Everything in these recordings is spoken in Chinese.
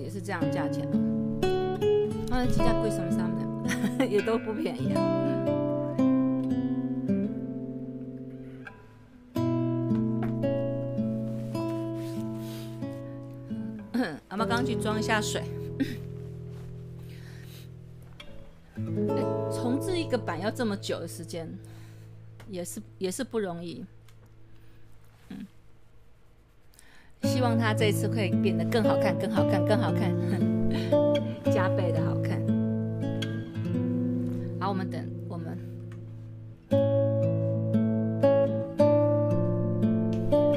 也是这样价钱哦，那几价贵什么什么的，也都不便宜啊。阿妈刚去装一下水。重置一个版要这么久的时间，也是也是不容易。嗯，希望它这一次会变得更好看，更好看，更好看，加倍的好看。好，我们等我们。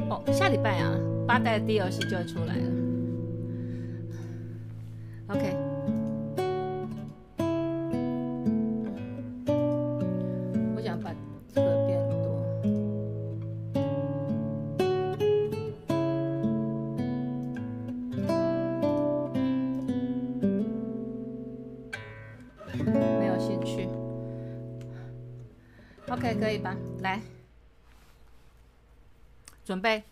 哦，下礼拜啊，八代的 DLC 就要出来了。OK。我想把 OK，可以吧？来，准备。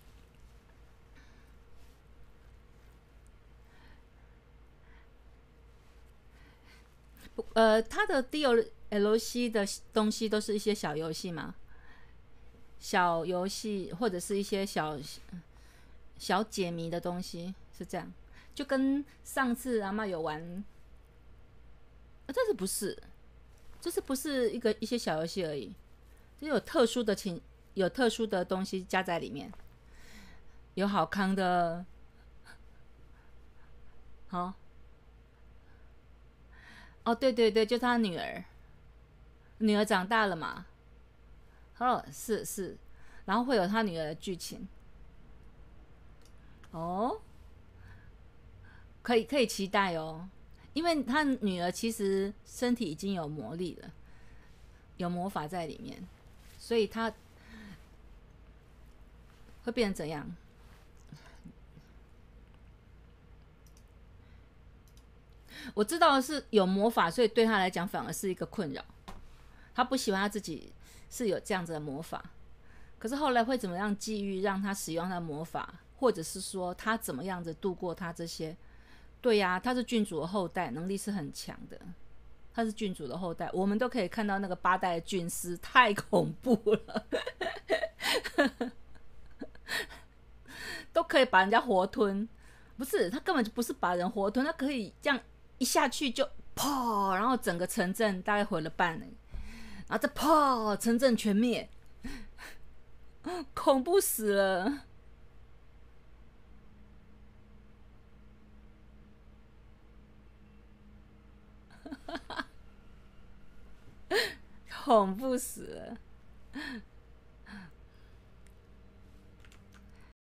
呃，它的 DLC 的东西都是一些小游戏嘛，小游戏或者是一些小小解谜的东西，是这样。就跟上次阿妈有玩，啊，这是不是？这是不是一个一些小游戏而已？就有特殊的情，有特殊的东西加在里面，有好康的，好。哦，对对对，就他女儿，女儿长大了嘛。哦，是是，然后会有他女儿的剧情。哦，可以可以期待哦，因为他女儿其实身体已经有魔力了，有魔法在里面，所以他会变成怎样？我知道是有魔法，所以对他来讲反而是一个困扰。他不喜欢他自己是有这样子的魔法，可是后来会怎么样际遇让他使用他的魔法，或者是说他怎么样子度过他这些？对呀、他是郡主的后代，能力是很强的。他是郡主的后代，我们都可以看到那个八代的军师，太恐怖了，都可以把人家活吞。不是，他根本就不是把人活吞，他可以这样一下去就砰，然后整个城镇大概毁了半，然后再砰，城镇全灭，恐怖死了。恐怖死。